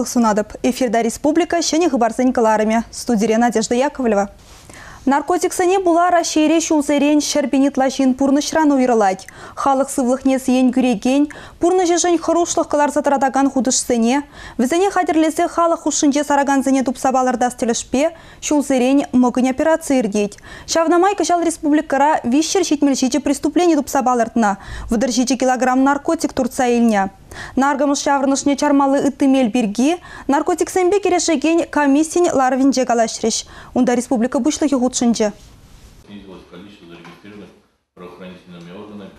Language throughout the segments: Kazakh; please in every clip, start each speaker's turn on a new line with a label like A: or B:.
A: сылық сунадып. Эфирда республика шене хыбарсен каларыме. Студия Надежда Яковлева. Наркотиксыне була рашере шулзерен шербенитлашин пурнышран уйрылать. Халық сывлықне сиен күреген, пурны жежен хорошлық кылар затырадаган худышсыне, візіне хадерлесе халық хушынже сараганзыне тупсабаларда стелешпе, шулзерен могын операция ирдеть. Шавнамай кышал республикара вишер шитмельшиче преступление тупсабалартына, выдержиче килограмм наркотик Турция илня. Наргамыш шаврнышне чармалы ыттымел бирги, наркотик сэмбе керешеген комиссин ларвинже калашреш. Унда республика бушлыхи худшынже.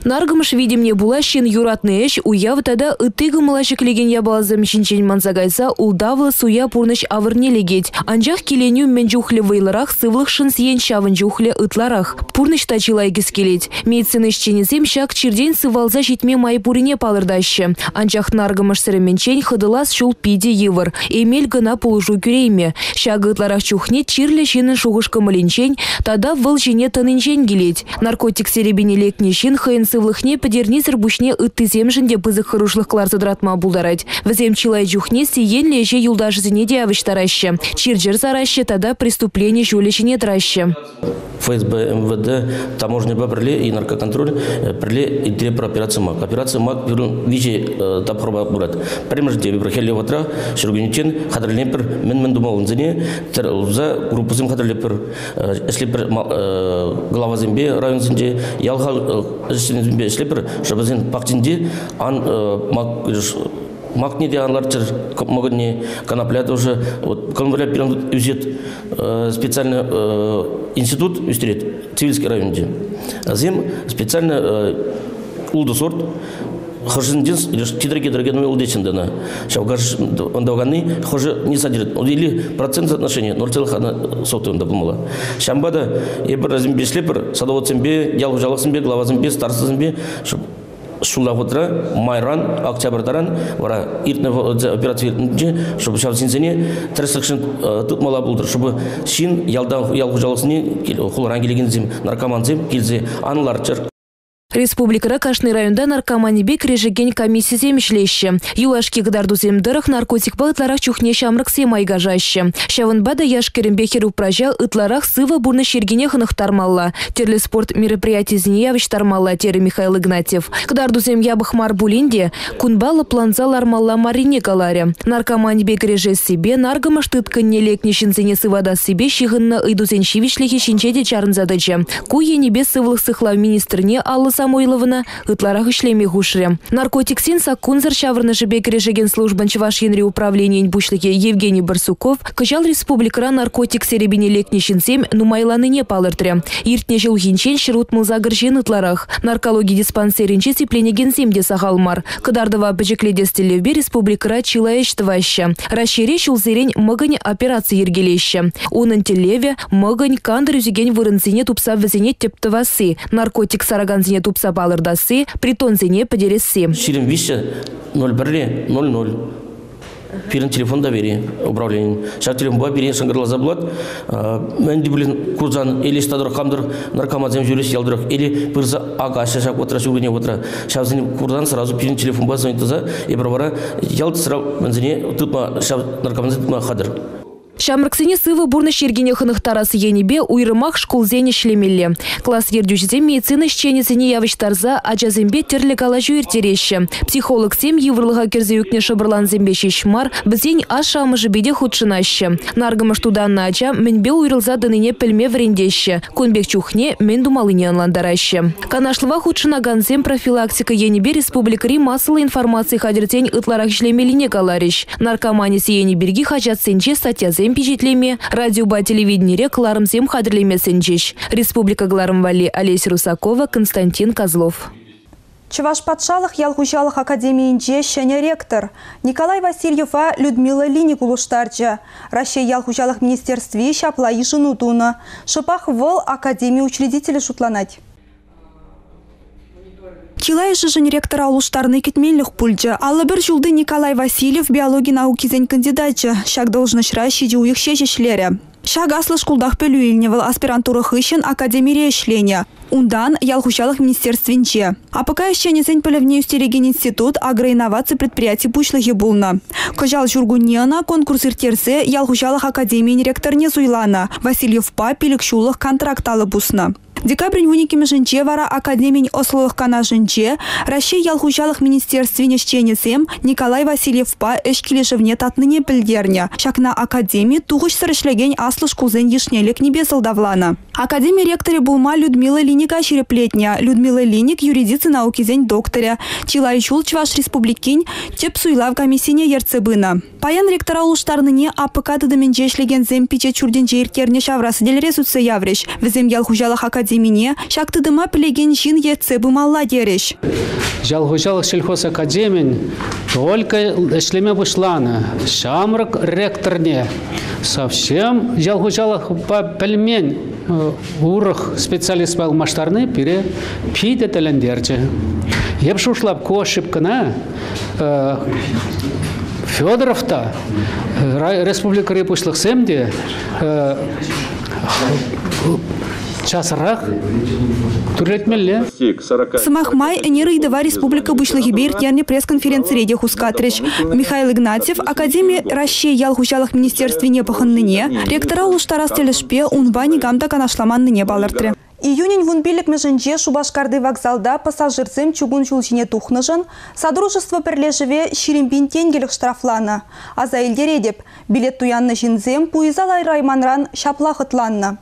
B: Наргымыш видимне булащин юратны эш уяв тада ытыгы мылашык леген ябалазым шинчен манзагайса улдавлы суя пурныш авырне легеть. Анжах келеню менжухле вайларах сывлых шын сиен шавын жухле ытларах. Пурныш тачилай келеть. Медицина ишченесем шак чирден сывалза житме май пурине палырдаще. Анжах наргымыш сырыменчен хыдылас шул пиде евр. Эмель гына пулыжу күрейме. Шагы ытларах чухне чирле шинын шуғышкы мылинчен, тада выл жіне тынынчен келеть. Наркотик серебине лекне шин хыйын сывлыхне педернизер бушне ыттызем жінде пызык хырышлықлар задратма булдарать. Візем чилай жухне сиен леже юлдашызыне де авыштараще. Чирджер зараще тада преступление жулечіне траще.
C: ФСБ, МВД, таможня бірле и наркоконтроль э, бірле идере про операция МАК. Операция МАК бирун вичи тапхорба бурат. Пример де бир хеле ватра, шургуничен хадрлен пір мен мен думалын зіне, тер за группызым хадрле пір, если пір глава зембе район зінде, ялға зембе если пір, чтобы зен пактинде, ан МАК Макни де анларчер могыне конопля уже. Вот конопля пиран үзет специально э, институт үстерет цивильский районде. Азем специально э, улды сорт хожиндин тидреге дорогой улдечен дана. Шавгаш ондавганы хожи не содержит. Или процент соотношения 0,1 сотый онда булмала. Шамбада ебір разим бешлепір садоводсембе, ялғужалықсембе, главазембе, старсызембе, чтобы шулавудра майран октябрьдаран вара иртне операция иртне чтобы сейчас синсене тресекшн тутмала булдыр чтобы шин ялда ял хуҗалысыны хулран келген зим наркоман зим килзе анлар чыр
B: Республикара Ракашный районда наркомани бек режеген комиссия земшлеще. Юлашки гдарду земдырах наркотик балытларах чухне шамрыксе майгажаще. Шавынбада яшкеренбехер упража ытларах сыва бурны шергене хынахтармалла. Терле спорт мероприятий зинеявич тармалла тері Михаил Игнатьев. Гдарду зем ябых мар булинде кунбала планзал армалла марине каларе. Наркоманибек реже себе наргама штытка не лекнешін зене сывада себе шигынна ыйдузен шивишлехи шинчеде чарн задача. Куе небес сывлых сыхла министрне аллы Самойловна ытларах ишлеме хушре. Наркотиксин сакунзар шаврны жебе кережеген службан чеваш енри управления бушлыке Евгений Барсуков кычал республикара наркотик серебине лекнешинсем нумайланы не палыртре. Иртне жыл хинчен шырут мылзагыр жен ытларах. Наркология диспансеринче сипленеген земде сахалмар. Кыдардова бежекледе стелевбе республикара чилаештываща. Расшире шулзерень мыгань операция ергелеще. Унын телеве мыгань кандыр үзеген вырынсене тупса візене тептывасы. Наркотик сараганзине тупса балырдасы, притонзене подересі.
C: Ширим вище 01 00. Пирин телефон доверия управления. Сейчас телефон ба берен шангырла заблат. Мен блин курзан или стадыр камдыр наркомазем жүрес ялдырық. Или пырза ага шашак отра шугыне отра. Сейчас курзан сразу пирин телефон ба звонит за и бравара ялд сразу мензине тутма шав наркомазем тутма хадыр.
B: Шамрыксене сывы бурны шергене хынықтарасы енебе уйрымақ шкулзене шлемелле. Класс ердюжізе медицина шченесене явыштарза ачазембе терлі кала жүйертереші. Психолог сем еврлыға керзе үкне шыбырлан зембе шешмар, бізен аш шамыжы беде худшынашы. Наргымыш туданна ача мінбе уйрылза дыныне пілме врендеші. Кунбек чухне мен думалыне анландарашы. Канашлыва худшынаганзем профилактика енебе республикари масылы информации хадертен ытларах шлемелине калариш. Наркоманisi енеберги хачатсенче статьязем Ем печатлеме, радио ба телевидение рек ларым зем хадрилеме сенчеш. Республика Гларым Вали Олесь Русакова, Константин Козлов.
A: Чуваш патшалық ялғужалық академиинче шәне ректор Николай Васильев а Людмила Линик улуштарчы. Россия ялғужалық министерстве шапла ижыну дуны. Шыпақ вол академии учредителя шутланать. Килай жыжын ректора улуштарны кетменлік пульчы. Аллы бір жылды Николай Васильев биология наукизен кандидатчы. Шак должнышра шиде уйық шешешлері. Шагаслы шкулдах пөлюйлневал аспирантура хыщен академия ишлене. Ундан ялхущалых министерствинче. А пока еще не зень полевне устереген институт агроинноваций предприятий пушлыхи булна. Кожал жургунена конкурс иртерсе ялхущалых академии ректорне зуйлана. Васильев па пиликшулых контракт бусна. Декабрь вуникиме жінче вара академин ослылық кана жінче, Россия ялхучалық министерствине шченесем Николай Васильев па эшкелешевне татныне пілдерне. Шакна академии туғыш сырышлеген аслы шкулзен ешнелік небесылдавлана. Академия ректоре булма Людмила Линика череплетня. Людмила Линик юридицы науки зень докторя. Чилай чул чваш республикин теп суйлав комиссине ерцебына. Паян ректора улуштарныне АПК тыдымен жешлеген зем пиче чурден жейртерне шаврасы дел резутсы явреш. Візем ялхужалық академине шактыдыма пілеген жин етсе бымалла дереш.
D: Жалхужалық сельхоз академин только эшлеме вышланы. Шамрак ректорне. Совсем жалхужалық по пельмень урых специалист был масштарны пире пиде телендерче. Еп шушлап ко ошибкана Федоровта республика репушлых семде часырак түрлетмелле
A: Самахмай Энерыйдова республика бушлыгибе ирттерне пресс-конференции реде хускатрыч. Михаил Игнатьев, Академия России ялхучалых министерствине пахынныне, ректора улуштарас телешпе унбани гамда канашламанныне балыртыры. Июнень вунбилік межінже Шубашкарды вокзалда пассажирцем чугун чулчине тухныжын, Содружество перлежеве ширимбин тенгелік штрафланы. Аза елдередеп, билет туянны жинзем пуизал райманран шаплахытланны.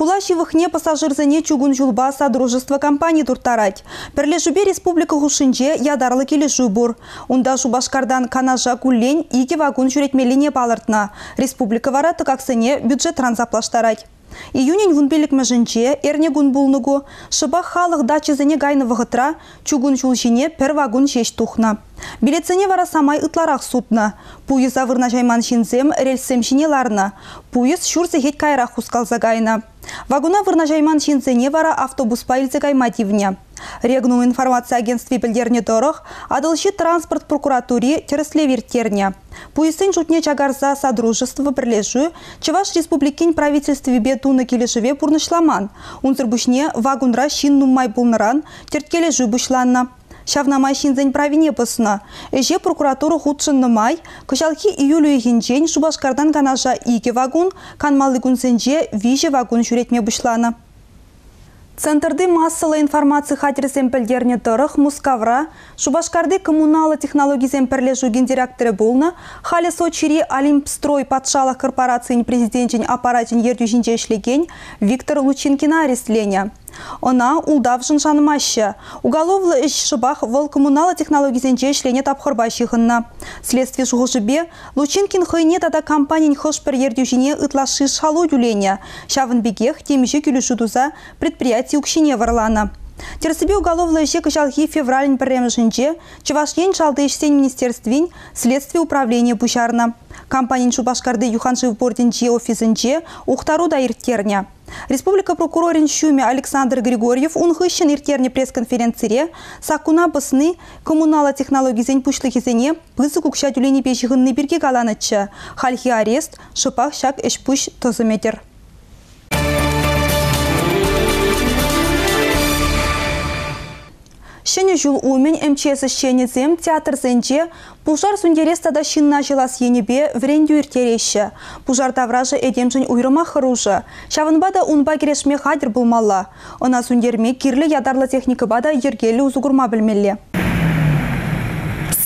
A: Хула шивыхне пассажирзене чугун жулба Содружество компании туртарать. Перлежубе республика хушинже ядарлы келі жубур. Унда Шубашкардан канажа куллен ике вагон жүретмеліне балыртна. Республика вара тыкаксыне бюджет транзаплаштарать. Июнень вунбелік мәжінче эрне гун булнугу, шыба халық дачызыне гайны вғытра, чугун чулшине пер вагон шеш тухна. Билетсене вара самай ытларақ сутна. Пуйыз авырна жайман шинзем рельсем шинеларна. Пуйыз шурсы хет кайрақ гайна. Вагуна вырна жайман шинзене вара автобус пайлзе гаймативне. Регну информация агентстве білдерне дұрық, адылшы транспорт прокуратуре терслевертерне. Пуйсын жутне чагарза содружество бірлежу, Чеваш республикин правительстве бетуны келешеве пурнышламан. Унзыр бушне вагунра шин нуммай булныран терткележу бушланна. Шавнамай шинзен правине пысына. Эже прокуратура худшынны май, кышалхи июлю ехинчен Шубашкардан канаша ике вагун, канмалы виже вагун жүретме бушлана. Центрды массалы информация хатерсен пілдерне тұрық Мускавра, Шубашкарды коммуналы технологизен пірлежу гендиректоры болны, халі Сочири Олимпстрой патшалық корпорациян президентін аппаратин ердюжінже ішлеген Виктор Лучинкина арестлене. Она улдав жыншанымашы. Уголовлы іш шыбақ вол коммуналы технологизенче ішлене тапқырбашығынна. Следствие жуғышыбе Лучинкин хыйне тада компаниян хышпер ердюжіне ытлашы шалу юлене. Шавын бегех темеші күліші дуза предприятие укшине варлана. Терсібе уголовлы іші кышалхи февралін пірремішінче Чевашен шалды ішсен следствие управления бушарна. Компаниян Шубашкарды Юханшев борденче офисінче ухтару да ирттерне. Республика прокурорин Шуме Александр Григорьев унхыщен иртерне пресс-конференцире сакуна бысны коммунала технологизен пушлыхизене пызы кукша тюлени пешихынны бирге каланычы. Хальхи арест, шыпах шак эшпуш тозыметр. Шыны жул умен МЧС шенезем театр зенче Пужар сундерестада шинна жылас енебе вренді үртереші. Пужар тавражы эдемжін уйрыма хыружы. Шавынбада унба керешме хадір булмалла. Она сундерме кирлі ядарлы техника бада ергелі узугурма білмелі.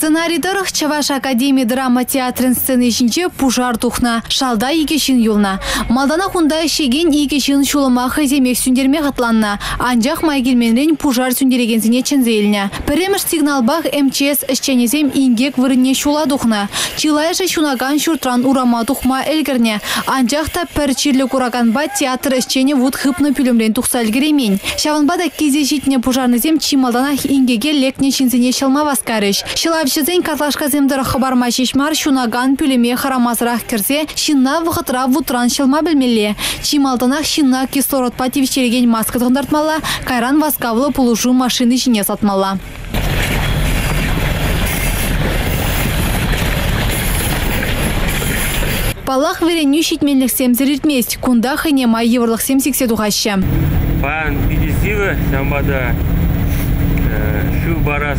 E: Сценарийдырых Чаваш Академия драма театрын сцены ішінче пужар тухна, шалда игешін юлна. Малдана хунда шеген игешін шулыма хыземек сүндерме ғатланна. Анжақ майгелменрен пужар сүндерегензіне чензеліне. Піреміш сигналбах МЧС ішченезем ингек вырынне шула тухна. Чилайшы шунаган шуртран урама тухма элгерне. Анжақта пір чирлі кураганба театр ішчене вуд хыпны пүлімрен тухса әлгіремень. Шаванбада кезе житне пужарнызем чималданах ингеге лекне шинзіне шылма васкарыш. Шылап Шызен катлашка земдір хабарма шешмар шунаган пүлеме харамазырақ кірсе, шинна вғытра вутран шылма білмелі. Чималтынақ шинна кислород пативчереген маска тұғындартмала, кайран васкавлы пулушу машины жіне сатмала. Палах вереню щитменліксем зірітмест, кунда хыне май еврлықсем сиксе тухашы.
F: Пан пидесивы самбада шу барас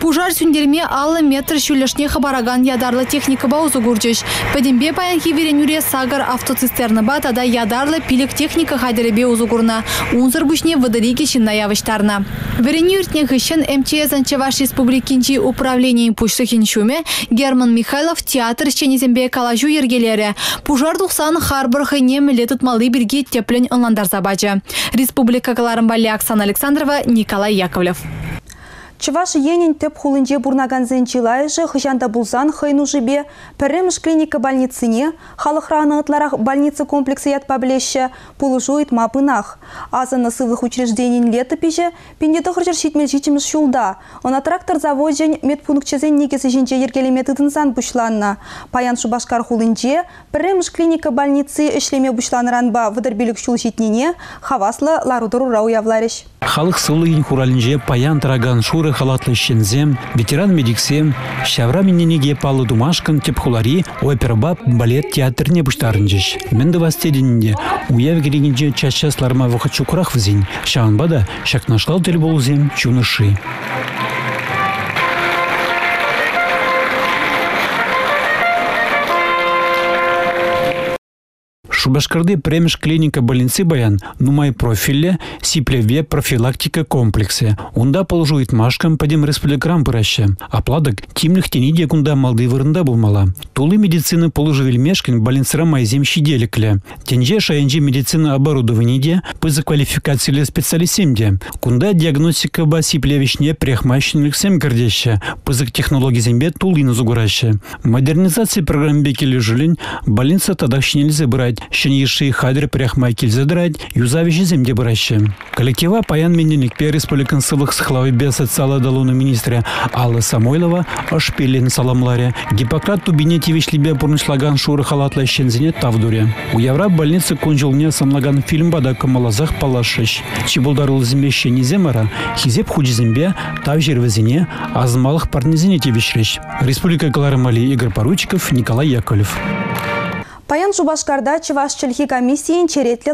E: Пужар сүндерме аллы метр шүлешне хабараган ядарлы техника баузу гурджыш. Пәдембе паян сагар автоцистерны ба тада ядарлы пилік техника хайдеребе узугурна. Унзыр бушне выдали кешін наявыштарна. Веренюртне хыщен МЧС Чеваш Республикинчи управление шуме Герман Михайлов театр шченезембе калажу ергелері. Пужар тухсан харбыр хыне милетут малы теплен онландар забачы. Республика Оксана Александрова, Николай Яковлев.
A: Чываш енин теп хулынже бурнаганзен чилайжы хыжанда булзан хыйну жибе пірімш клиника больницыне халықраны ытларах больница комплексы ятпа білеші пулыжует мапынах. Азаны сывлых учреждений летопиже пендеті хыржыр шитмел жичіміш шулда. Она трактор заводжен медпунктчезен негесі жинче ергелеме тытынсан бушланна. Паян шубашкар хулынже пірімш клиника больницы ішлеме бушланыранба выдырбелік шул житнене хаваслы.
G: Халық сылыгин хуралинже паян тараган шуры халатлы щензем, ветеран медиксем, шавра минненеге палы думашкан тепхулари оперба балет театрне буштарынжеш. Менді вастединінде уяв керегенже чачас-ларма вахачукурах візін. Шағынбада шакнашлау тел болузем чуныши. Шубашкарды премеш клиника больницы баян нумай профиле сиплеве профилактика комплексе. Унда положует машкам падем республикрам пыраща. Апладок тимных тениде кунда малды вырында булмала. Тулы медицины положивил мешкин больницара майзем щиделикле. Тенже шаянже медицина оборудованиде пызы квалификации специалистемде. Кунда диагностика ба сиплевишне прехмащенных сем гордеща. Пызык технологий зембе тулын зугураща. Модернизация программ бекели жилин больница тадах нельзя брать. Шенейший хадр пряхмай кильзе драть, юзавищи земде браще. Коллектива паян мененик пер республикан сылых схлавы без социала далуны министра Алла Самойлова ашпелен саламларе. Гиппократ тубине тивишлибе пурнышлаган шуры халатла щензине тавдуре. У Явра больницы конжулне самлаган фильм бада камалазах палашыш. Чебулдарул зембе щенеземара, хизеп худжи зембе тав жервезине, азмалых партнезине тивишреш. Республика Галарамали Игорь Поручиков, Николай Яковлев.
A: Паян Жубашкарда Чываш чілхи комиссиен черетлі.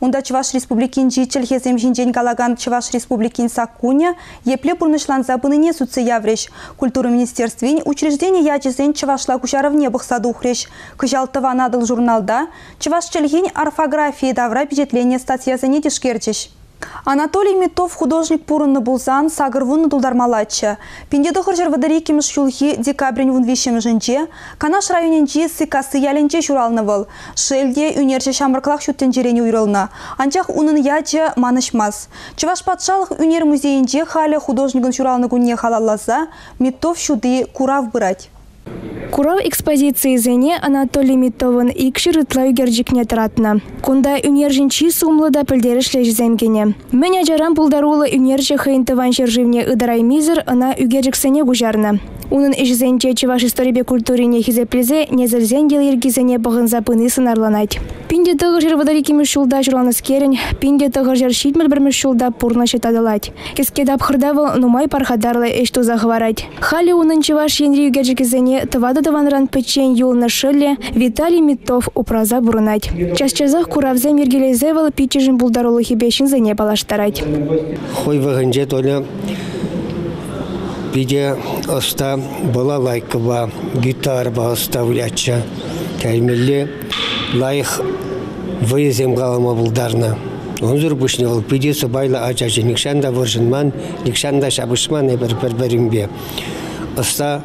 A: Онда Чываш Республикин жи чілхезем калаган Чываш Республикин саккуня епле бұрнышлан забыныне суцы явреш. Культура министерствен учреждение ячезен Чывашла кушаровне бұқсаду хреш. Кыжалтыва надыл журналда Чываш орфографии давра бюджетление статьязыне дешкерчеш. Анатолий Митов художник пурынны булзан сагырвунны дулдармалатчы. Пиндеді хыржыр вадари кеміш юлхи декабрин вун вишем Канаш районенче сыкасы яленче шуралны выл. Шелде үнерче шамырклах шуттен жерене уйрылны. Анчах унын ячы манышмас. Чываш патшалық үнер музейінче халі художникын шуралны күнне халалласа, Митов шуды курав бырать.
H: Курав экспозиции зене Анатолий Митовын икші рытлау герджикне таратна. Кунда үнержінші сумлыда пілдерішле жіземкене. Мен ажаран пулдарулы үнержі хайынтыван жерживне ыдарай мизер ына үгерджиксене гужарна. Унын ижзенче чеваш историбе культурине хизеплезе незерзен дел ергизене бағын запыны сынарланать. Пинде тығыр жер вадари кемеш шулда журланыс пинде тығыр жер шитмел бірмеш шулда пурна шетадалать. Кеске дапхырдавыл нумай пархадарлы эшту захварать. Хали унын чеваш енри үгерджикизене тывады даванран печен юлны шылле Виталий Митов упраза бурынать. Час-часах куравзе мергелезевал пичежин булдарулы хибешин зене балаштарать.
I: Хой вагынже толя биде оста бола лайкова гитарба оставляча. Кәймелле лайх выезем галама булдарна. Онзур бушне ол биде собайла ачачы никшанда выржынман, никшанда шабышман эбір бір бірімбе. Оста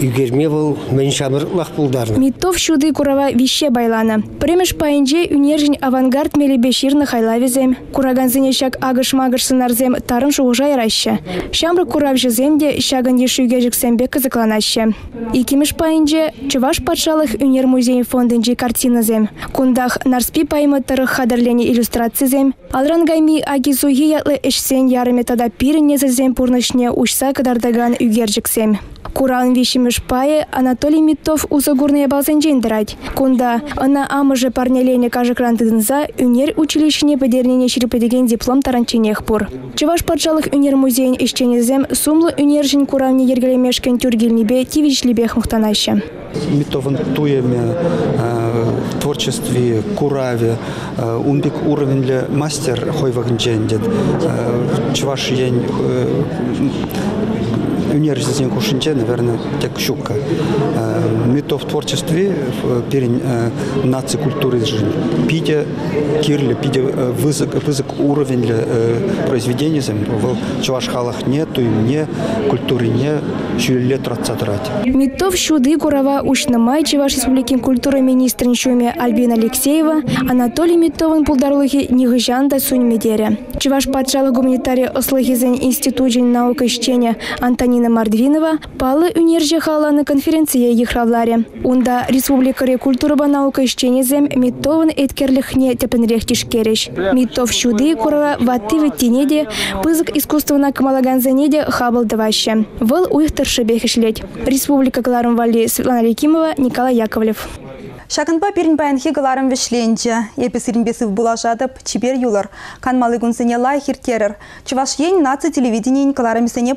I: үгерме был мен шамырлах булдарны.
H: Митов шуды курава вище байлана. Премеш паинже үнержин авангард мелебе ширны хайлавизем. Кураган зенешак агыш-магыш сынарзем тарын шуғжай раща. Шамры курав жеземде шаган ешуге жіксембе кызыкланаща. Икимеш паинже Чуваш патшалық үнер музей фондынжи картиназем. Кундах нарспи паймыттыры хадырлені иллюстрацизем. Алрангайми агизуги ятлы эшсен ярыме тада пирін незізем пурнышне ушса кадардаган үгержіксем. Куран вишимеш пае Анатолий Митов узагурные балзенжен дырать. Кунда ана амыжы парнелене кажыкран тыдынса үнер училищене педернене ширпедеген диплом таранченех пур. Чываш патшалық үнер музейн ишченезем сумлы үнержин куравне ергелемешкен тюргельнебе тивичлебех мухтанаща.
J: Митован туеме э, творчестве кураве э, унбик уровень для мастер хойвагнджендет чваш ень өнер іздесең көшінше наверное тек щукка э, мы в творчестве э, перен э, нации культуры жизни пиде кирле пиде высок вызык уровень для произведения был чуваш халах нету и мне культуры не шүлеле тұратса
H: тұрады миттов щуды курава учна май чуваш республикин культуры министрин шуме альбина алексеева анатолий миттовын пулдарлыхи нигыжанда сунь медере. Чуваш патшалы гуманитарий ыслыхизен институт наука чтения антонин Антонина Мардвинова палы үнерже халаны конференция ехравларе. Унда республикаре культураба наука ищенезем Митовын эткерлихне тепенрех тишкереш. Митов щуды курава ватты тенеде пызык искусствына камалаган зенеде хабыл даваще. Выл уйхтыр шебех ишлеть. Республика Галарум Вали Светлана Ликимова, Николай Яковлев.
A: Шакынпа перін баянхи галарым вешленче. Епесірін бесів булашадып, чибер юлар. Канмалы гунсене лайхир терер. Чуваш ень наци телевидение сене.